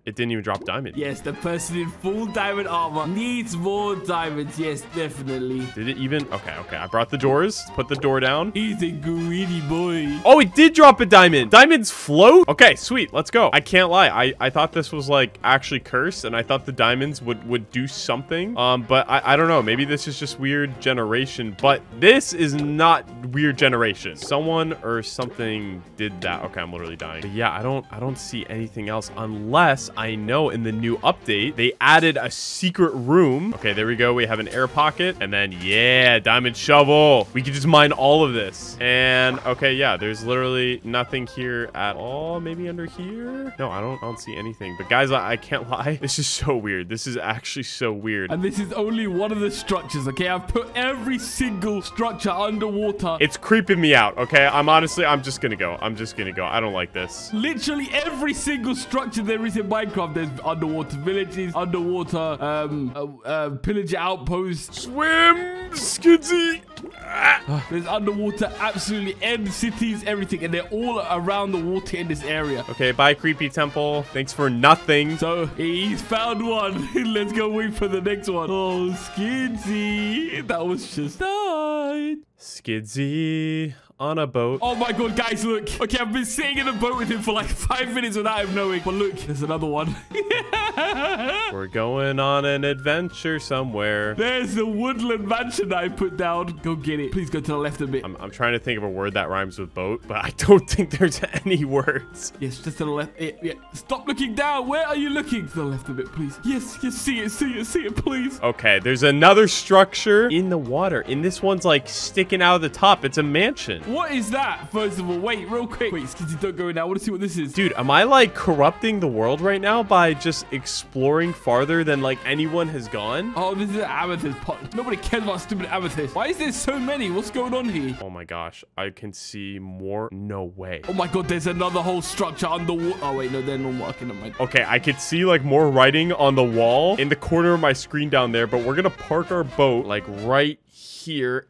G: It didn't even drop diamond.
A: yes, the person in full diamond armor needs more diamonds. Yes, definitely.
G: Did it even? Okay, okay. I brought the doors. Put the door down.
A: He's a greedy boy.
G: Oh, it did drop a diamond. Diamonds float? Okay, sweet. Let's go. I can't lie. I, I thought this was like actually cursed and I thought the diamonds would, would do something. Um, But I, I don't know. Maybe this is just weird generation. But this is not weird generation. Someone or something did that. Okay, I'm literally dying. But yeah, I don't I don't see anything else unless I know in the new update they added a secret room. Okay, there we go. We have an air pocket and then yeah, diamond shovel. We can just mine all of this. And okay, yeah, there's literally nothing here at all. Maybe under here? No, I don't I don't see anything. But guys, I, I can't lie. This is so weird. This is actually so weird.
A: And this is only one of the structures, okay? I've put every single structure underwater.
G: It's creeping me out, okay? I'm honestly, I'm just gonna go. I'm just gonna go. I don't like this.
A: Literally every single structure there is in Minecraft. There's underwater villages, underwater um, uh, uh, pillager outposts.
G: Swim, Skizzy.
A: There's underwater absolutely end cities, everything. And they're all around the water in this area.
G: Okay, bye, creepy temple. Thanks for nothing.
A: So he's found one. Let's go wait for the next one. Oh, Skizzy. That was just died.
G: Skizzy on a boat.
A: Oh my god, guys, look. Okay, I've been sitting in a boat with him for like five minutes without him knowing. But look, there's another one.
G: We're going on an adventure somewhere.
A: there's the woodland mansion that I put down. Go get it. Please go to the left a bit.
G: I'm, I'm trying to think of a word that rhymes with boat, but I don't think there's any words.
A: Yes, just to the left. Yeah, yeah. Stop looking down. Where are you looking? To the left a bit, please. Yes, yes, see it, see it, see it, please.
G: Okay, there's another structure in the water, and this one's like sticking out of the top. It's a mansion.
A: What is that? First of all, wait, real quick. Wait, Skizzy, don't go in now. I want to see what this is.
G: Dude, am I like corrupting the world right now by just exploring farther than like anyone has gone?
A: Oh, this is an amethyst pot. Nobody cares about stupid amethyst. Why is there so many? What's going on here?
G: Oh my gosh, I can see more. No way.
A: Oh my god, there's another whole structure on the wall. Oh wait, no, they're normal. Okay, never mind.
G: Okay, I could see like more writing on the wall in the corner of my screen down there, but we're gonna park our boat like right here.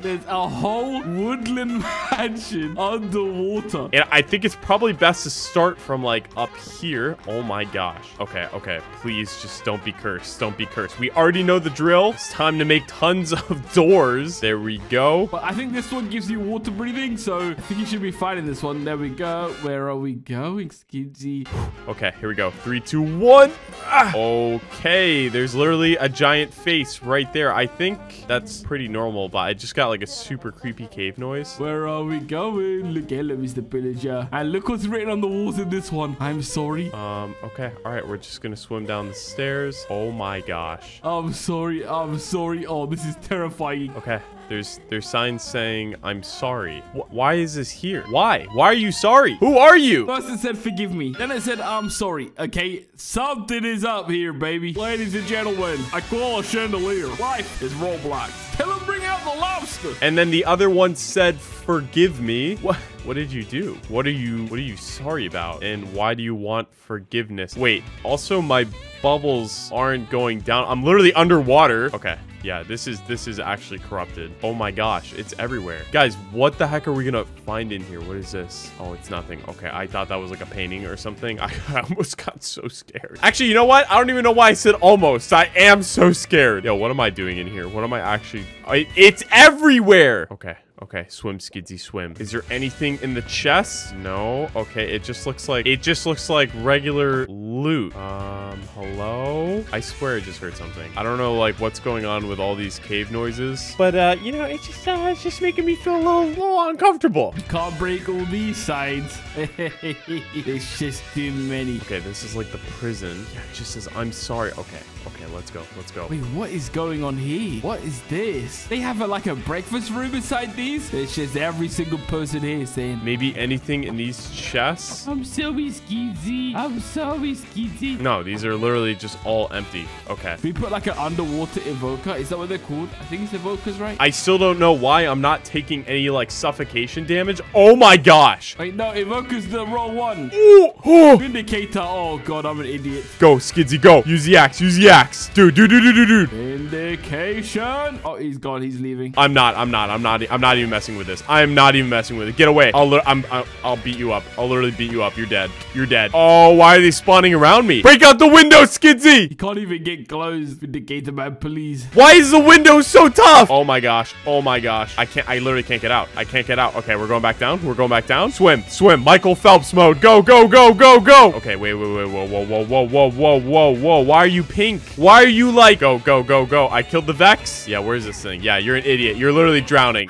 A: There's a whole woodland mansion underwater.
G: And I think it's probably best to start from like up here. Oh my gosh. Okay, okay. Please just don't be cursed. Don't be cursed. We already know the drill. It's time to make tons of doors. There we go.
A: But I think this one gives you water breathing, so I think you should be fine in this one. There we go. Where are we going, Skizzy?
G: Okay, here we go. Three, two, one. Ah! Okay, there's literally a giant face right there. I think that's pretty normal, but I just got like a super creepy cave noise.
A: Where are we going? Look, hello, Mr. Pillager. And look what's written on the walls in this one. I'm sorry.
G: Um, okay. All right, we're just gonna swim down the stairs. Oh my gosh.
A: I'm sorry. I'm sorry. Oh, this is terrifying.
G: Okay. There's there's signs saying I'm sorry. Wh why is this here? Why? Why are you sorry? Who are you?
A: First it said forgive me. Then it said I'm sorry. Okay, something is up here, baby. Ladies and gentlemen, I call a chandelier. Life is Roblox. Tell him bring out the lobster.
G: And then the other one said forgive me. What what did you do? What are you what are you sorry about? And why do you want forgiveness? Wait, also my bubbles aren't going down. I'm literally underwater. Okay. Yeah, this is this is actually corrupted. Oh my gosh, it's everywhere. Guys, what the heck are we gonna find in here? What is this? Oh, it's nothing. Okay, I thought that was like a painting or something. I, I almost got so scared. Actually, you know what? I don't even know why I said almost. I am so scared. Yo, what am I doing in here? What am I actually... I, it's everywhere! Okay. Okay, swim, Skizzy, swim. Is there anything in the chest? No. Okay, it just looks like it just looks like regular loot. Um, hello? I swear I just heard something. I don't know like what's going on with all these cave noises, but uh, you know, it's just uh, it's just making me feel a little, little uncomfortable.
A: Can't break all these sides. it's just too many.
G: Okay, this is like the prison. Yeah, it just says I'm sorry. Okay, okay, let's go, let's go.
A: Wait, what is going on here? What is this? They have a, like a breakfast room inside these? It's just every single person here saying,
G: Maybe anything in these chests?
A: I'm sorry, Skizzy. I'm sorry, Skizzy.
G: No, these are literally just all empty. Okay.
A: We put like an underwater evoker. Is that what they're called? I think it's evokers, right?
G: I still don't know why I'm not taking any like suffocation damage. Oh my gosh.
A: Wait, no, evoker's the wrong one.
G: Ooh, oh.
A: Vindicator. Oh god, I'm an idiot.
G: Go, Skizzy, go. Use the axe. Use the axe. Jax. Dude, dude, dude, dude, dude, dude.
A: Indication. Oh, he's gone. He's leaving.
G: I'm not. I'm not. I'm not. I'm not even messing with this. I'm not even messing with it. Get away. I'll, I'm, I'll, I'll beat you up. I'll literally beat you up. You're dead. You're dead. Oh, why are they spawning around me? Break out the window, Skizzy.
A: You can't even get close. Indicator man, please.
G: Why is the window so tough? Oh my gosh. Oh my gosh. I can't. I literally can't get out. I can't get out. Okay, we're going back down. We're going back down. Swim. Swim. Michael Phelps mode. Go, go, go, go, go. Okay, wait, wait, wait. Whoa, whoa, whoa, whoa, whoa, whoa, whoa, whoa. Why are you pink? Why are you like? Go. Go. Go. Go. I killed the Vex. Yeah. Where's this thing? Yeah. You're an idiot. You're literally drowning.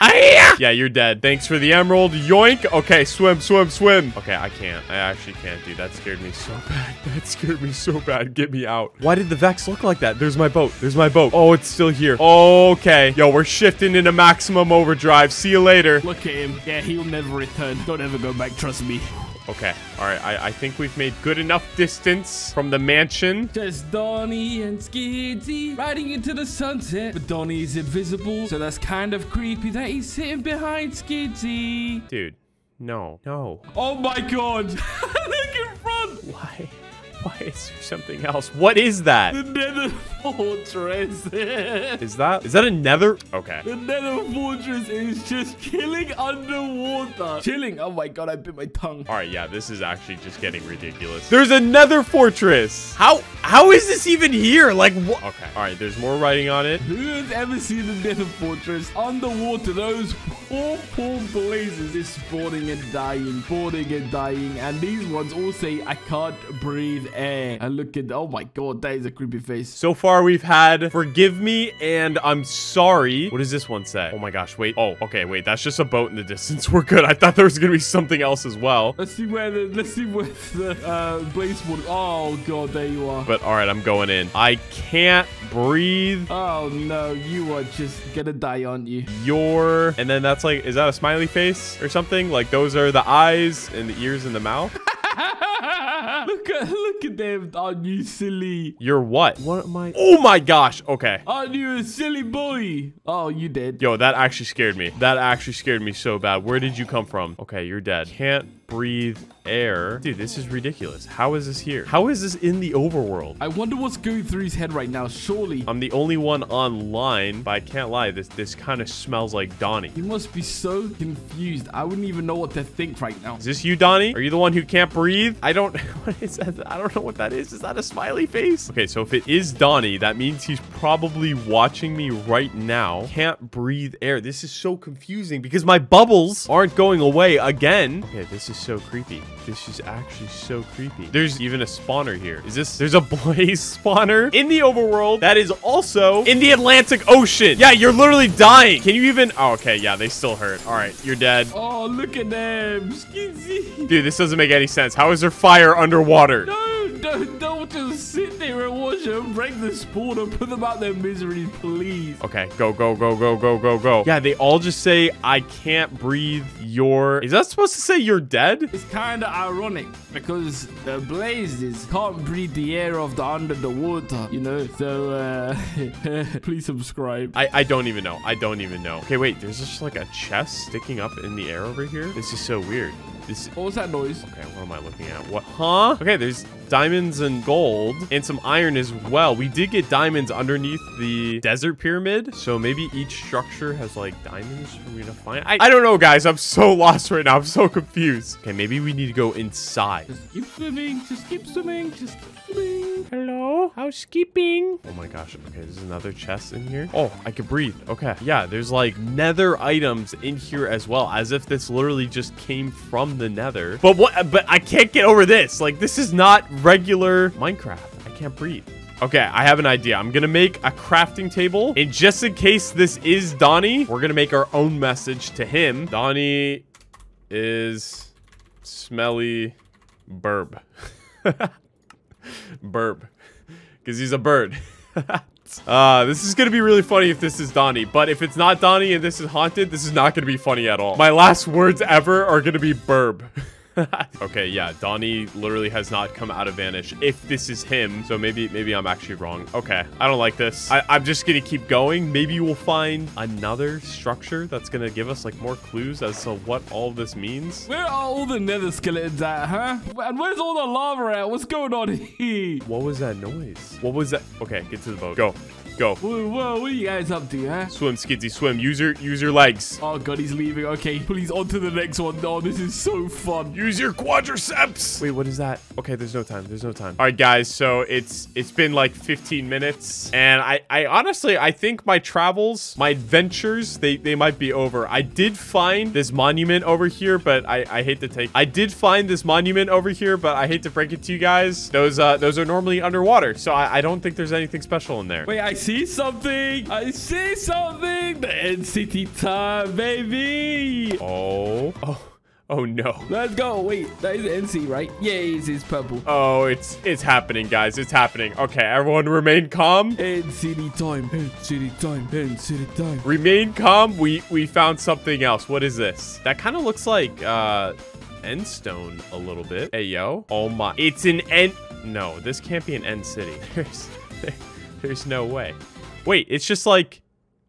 G: Yeah. You're dead. Thanks for the emerald. Yoink. Okay. Swim. Swim. Swim. Okay. I can't. I actually can't, dude. That scared me so bad. That scared me so bad. Get me out. Why did the Vex look like that? There's my boat. There's my boat. Oh, it's still here. Okay. Yo, we're shifting into maximum overdrive. See you later.
A: Look at him. Yeah, he'll never return. Don't ever go back. Trust me.
G: Okay. All right. I, I think we've made good enough distance from the mansion.
A: Just Doni and Skizzy riding into the sunset. But Doni is invisible, so that's kind of creepy that he's sitting behind Skizzy.
G: Dude, no. No.
A: Oh my god. Look in front.
G: Why? Why is there something else? What is that?
A: The Nether Fortress.
G: Is that is that a nether? Okay.
A: The Nether Fortress is just killing underwater. Chilling. Oh my god, I bit my tongue.
G: All right, yeah, this is actually just getting ridiculous. There's a nether fortress. How how is this even here? Like what? Okay. All right, there's more writing on it.
A: Who has ever seen the Nether Fortress underwater? Those poor, poor blazes is spawning and dying, spawning and dying. And these ones all say, I can't breathe air. And look at, oh my god, that is a creepy face.
G: So far, we've had forgive me and I'm sorry. What does this one say? Oh my gosh, wait. Oh, okay, wait. That's just a boat in the distance. We're good. I thought there was gonna be something else as well.
A: Let's see where the, let's see where the uh, blaze spawn. Oh god, there you are.
G: But all right, I'm going in. I can't breathe.
A: Oh no, you are just gonna die, aren't you?
G: Your and then that's like, is that a smiley face or something? Like those are the eyes and the ears and the mouth.
A: look at look at them, aren't you silly?
G: You're what? What am I? Oh my gosh. Okay.
A: Aren't you a silly boy? Oh, you dead.
G: Yo, that actually scared me. That actually scared me so bad. Where did you come from? Okay, you're dead. Can't breathe air. Dude, this is ridiculous. How is this here? How is this in the overworld?
A: I wonder what's going through his head right now. Surely
G: I'm the only one online, but I can't lie. This this kind of smells like Doni.
A: he must be so confused. I wouldn't even know what to think right now.
G: Is this you, Doni? Are you the one who can't breathe? I don't. What is that? I don't know what that is. Is that a smiley face? Okay, so if it is Doni, that means he's probably watching me right now. Can't breathe air. This is so confusing because my bubbles aren't going away again. Okay, this is so creepy. This is actually so creepy. There's even a spawner here. Is this? There's a blaze spawner in the overworld that is also in the Atlantic Ocean. Yeah, you're literally dying. Can you even? Oh, okay. Yeah, they still hurt. All right, you're dead.
A: Oh, look at them.
G: Dude, this doesn't make any sense. How is there fire underwater?
A: No, don't, don't just sit there and watch them break the spawn and put them out their misery, please.
G: Okay, go, go, go, go, go, go, go. Yeah, they all just say, I can't breathe your... Is that supposed to say you're dead?
A: It's kind of ironic because the blazes can't breathe the air of the under the water, you know? So, uh, please subscribe.
G: I, I don't even know. I don't even know. Okay, wait, there's just like a chest sticking up in the air over here. This is so weird.
A: This. What was that noise?
G: Okay, what am I looking at? What? Huh? Okay, there's diamonds and gold and some iron as well. We did get diamonds underneath the desert pyramid. So maybe each structure has like diamonds for me to find. I, I don't know, guys. I'm so lost right now. I'm so confused. Okay, maybe we need to go inside.
A: Just keep swimming. Just keep swimming. Just keep swimming.
G: Hello? Housekeeping. Oh my gosh. Okay, there's another chest in here. Oh, I can breathe. Okay. Yeah, there's like nether items in here as well. As if this literally just came from the nether. But what? But I can't get over this. Like, this is not regular Minecraft. I can't breathe. Okay, I have an idea. I'm gonna make a crafting table. And just in case this is Doni, we're gonna make our own message to him. Doni is smelly burb. burb. Because he's a bird. Uh, this is gonna be really funny if this is Doni, but if it's not Doni and this is haunted, this is not gonna be funny at all. My last words ever are gonna be burb. okay, yeah, Doni literally has not come out of Vanish if this is him. So maybe maybe I'm actually wrong. Okay, I don't like this. I, I'm just gonna keep going. Maybe we'll find another structure that's gonna give us like more clues as to what all this means.
A: Where are all the nether skeletons at, huh? And where's all the lava at? What's going on here?
G: What was that noise? What was that? Okay, get to the boat. Go. Go.
A: Whoa, whoa, what are you guys up to, huh?
G: Swim, Skizzy, swim. Use your use your legs.
A: Oh god, he's leaving. Okay, please on to the next one. Oh, this is so fun.
G: Use your quadriceps. Wait, what is that? Okay, there's no time. There's no time. All right, guys. So it's it's been like 15 minutes, and I I honestly I think my travels, my adventures, they they might be over. I did find this monument over here, but I I hate to take. I did find this monument over here, but I hate to break it to you guys. Those uh those are normally underwater, so I I don't think there's anything special in there.
A: Wait, I see something. I see something. The End City time, baby.
G: Oh oh. Oh no.
A: Let's go. Wait, that is NC, right? Yeah, it's, it's purple.
G: Oh, it's it's happening, guys. It's happening. Okay, everyone remain calm.
A: End City time. End City time. End City time.
G: Remain calm. We we found something else. What is this? That kind of looks like uh end stone a little bit. Hey yo. Oh my. It's an end. No, this can't be an end city. There's there's no way. Wait, it's just like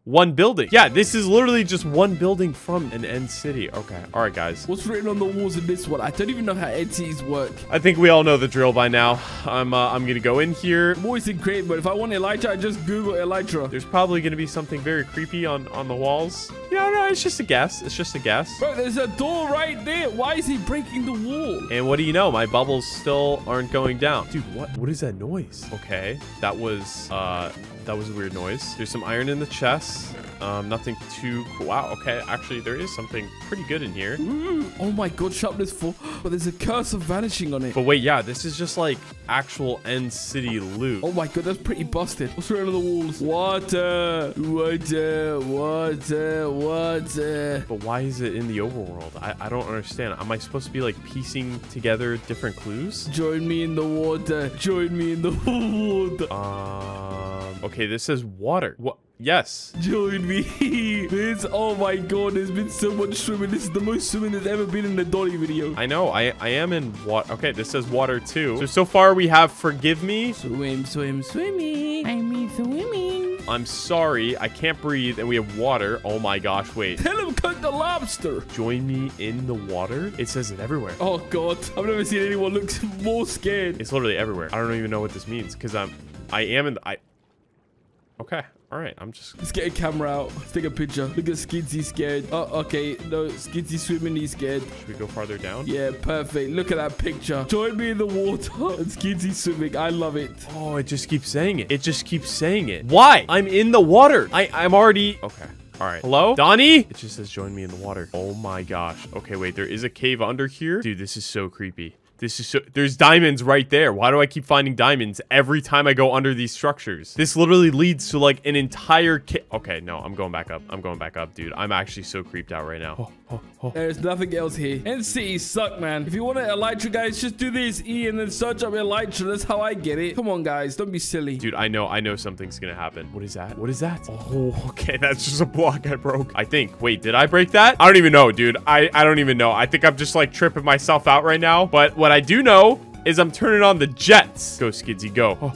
G: one building. Yeah, this is literally just one building from an end city. Okay. All right, guys.
A: What's written on the walls in this one? I don't even know how End Cities work.
G: I think we all know the drill by now. I'm uh, I'm gonna go in here.
A: I'm always in creative, but if I want Elytra, I just Google Elytra.
G: There's probably gonna be something very creepy on on the walls. Yeah, no, it's just a guess. It's just a guess.
A: Bro, there's a door right there. Why is he breaking the wall?
G: And what do you know? My bubbles still aren't going down. Dude, what? What is that noise? Okay, that was uh, that was a weird noise. There's some iron in the chest. Um, nothing too cool. Wow, okay. Actually, there is something pretty good in here.
A: Ooh, oh my god, sharpness 4. But there's a curse of vanishing on it.
G: But wait, yeah, this is just like actual end city loot.
A: Oh my god, that's pretty busted. What's written on the walls? Water, water, water, water.
G: But why is it in the overworld? I, I don't understand. Am I supposed to be like piecing together different clues?
A: Join me in the water. Join me in the water.
G: Um, okay, this says water. What? Yes.
A: Join me. This, oh my god, there's been so much swimming. This is the most swimming there's ever been in a Doni video.
G: I know. I, I am in water. Okay, this says water too. So, so far we have forgive me.
A: Swim, swim, swimming. I mean swimming.
G: I'm sorry. I can't breathe. And we have water. Oh my gosh, wait.
A: Tell him cut the lobster.
G: Join me in the water. It says it everywhere.
A: Oh god, I've never seen anyone look more scared.
G: It's literally everywhere. I don't even know what this means because I'm, I am in the, I, okay. All right, I'm just.
A: Let's get a camera out. Let's take a picture. Look at Skizzy scared. Oh, okay. No, Skizzy swimming. He's scared.
G: Should we go farther down?
A: Yeah, perfect. Look at that picture. Join me in the water. And Skizzy swimming. I love it.
G: Oh, it just keeps saying it. It just keeps saying it. Why? I'm in the water. I I'm already. Okay. All right. Hello? Doni? It just says join me in the water. Oh my gosh. Okay, wait. There is a cave under here. Dude, this is so creepy. This is so- There's diamonds right there. Why do I keep finding diamonds every time I go under these structures? This literally leads to like an entire ca- Okay, no. I'm going back up. I'm going back up, dude. I'm actually so creeped out right now. Oh, oh, oh.
A: There's nothing else here. End City suck, man. If you want an Elytra, guys, just do this E and then search up Elytra. That's how I get it. Come on, guys. Don't be silly.
G: Dude, I know. I know something's gonna happen. What is that? What is that? Oh, okay. That's just a block I broke. I think. Wait, did I break that? I don't even know, dude. I, I don't even know. I think I'm just like tripping myself out right now. But what I do know is I'm turning on the jets. Go, Skizzy, go. Oh,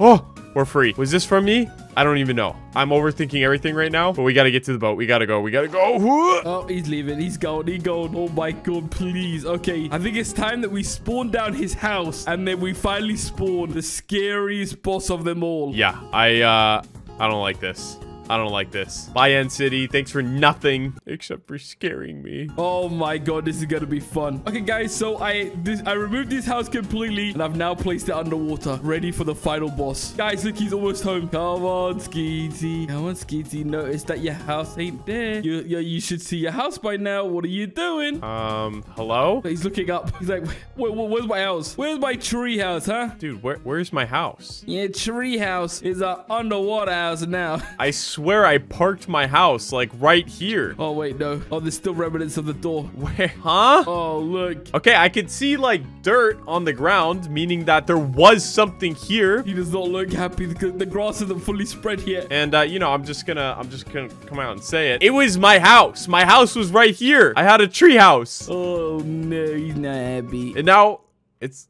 G: oh, we're free. Was this from me? I don't even know. I'm overthinking everything right now, but we gotta get to the boat. We gotta go. We gotta go.
A: Oh, he's leaving. He's going. He's He's. Oh my god, please. Okay, I think it's time that we spawn down his house and then we finally spawn the scariest boss of them all.
G: Yeah, I, uh, I don't like this. I don't like this. Bye, End City. Thanks for nothing except for scaring me.
A: Oh my god, this is gonna be fun. Okay, guys, so I this I removed this house completely, and I've now placed it underwater, ready for the final boss. Guys, look, he's almost home. Come on, Skizzy. Come on, Skizzy. Notice that your house ain't there. You, you, you should see your house by now. What are you doing?
G: Um, hello?
A: He's looking up. He's like, where, where, where's my house? Where's my tree house, huh?
G: Dude, where, where's my house?
A: Yeah, tree house is a underwater house now.
G: I swear I parked my house, like, right here.
A: Oh, wait, no. Oh, there's still remnants of the door.
G: Where? Huh?
A: Oh, look.
G: Okay, I could see, like, dirt on the ground, meaning that there was something here.
A: He does not look happy because the grass isn't fully spread yet.
G: And, uh, you know, I'm just gonna, I'm just gonna come out and say it. It was my house. My house was right here. I had a tree house.
A: Oh, no, he's not happy.
G: And now it's,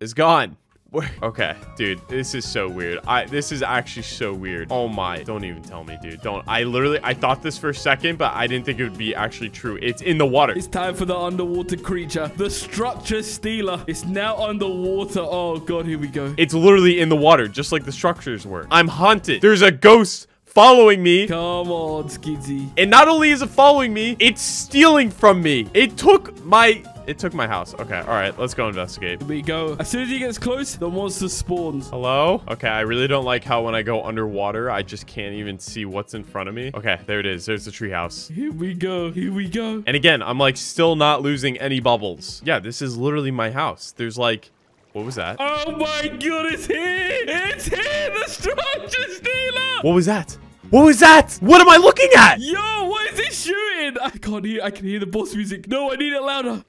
G: it's gone. Where- Okay, dude, this is so weird. I this is actually so weird. Oh my, don't even tell me, dude. Don't. I literally I thought this for a second, but I didn't think it would be actually true. It's in the water.
A: It's time for the underwater creature. The structure stealer. It's now underwater. Oh, God, here we go.
G: It's literally in the water, just like the structures were. I'm haunted. There's a ghost following me.
A: Come on, Skizzy.
G: And not only is it following me, it's stealing from me. It took my it took my house. Okay, all right, let's go investigate.
A: Here we go. As soon as he gets close, the monster spawns.
G: Hello? Okay, I really don't like how when I go underwater, I just can't even see what's in front of me. Okay, there it is. There's the treehouse.
A: Here we go. Here we go.
G: And again, I'm like still not losing any bubbles. Yeah, this is literally my house. There's like, what was that?
A: Oh my god, it's here! It's here! The structure stealer!
G: What was that? What was that? What am I looking at?
A: Yo, what is it shooting? I can't hear. I can hear the boss music. No, I need it louder.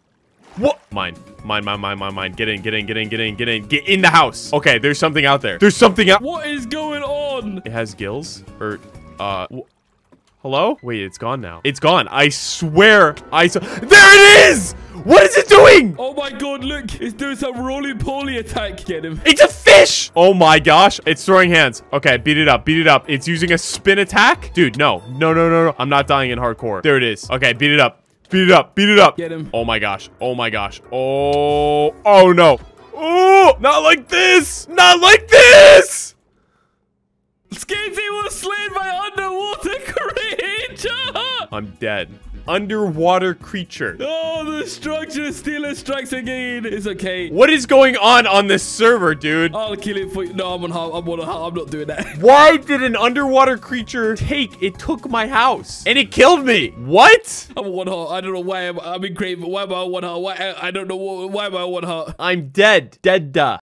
G: What? Mine. Mine, mine, mine, mine, mine. Get in, get in, get in, get in, get in. Get in the house. Okay, there's something out there. There's something out.
A: What is going on?
G: It has gills? Or, uh... Hello? Wait, it's gone now. It's gone. I swear I saw- There it is! What is it doing?
A: Oh my god, look. It's doing some roly-poly attack. Get him.
G: It's a fish! Oh my gosh. It's throwing hands. Okay, beat it up. Beat it up. It's using a spin attack? Dude, no. No, no, no, no. I'm not dying in hardcore. There it is. Okay, beat it up. Beat it up. Beat it up.
A: Get him.
G: Oh my gosh. Oh my gosh. Oh. Oh no. Oh, not like this. Not like this.
A: Skizzy was slain by underwater creature.
G: I'm dead. Underwater creature.
A: Oh, the structure stealer strikes again. It's okay.
G: What is going on on this server, dude?
A: I'll kill it for you. No, I'm on how. I'm on how. I'm not doing that.
G: Why did an underwater creature take? It took my house and it killed me. What?
A: I'm on one heart. I don't know why I'm, I'm in grave. Why am I on one heart? Why I, don't know why, am I on one heart?
G: I'm dead. Dead. -da.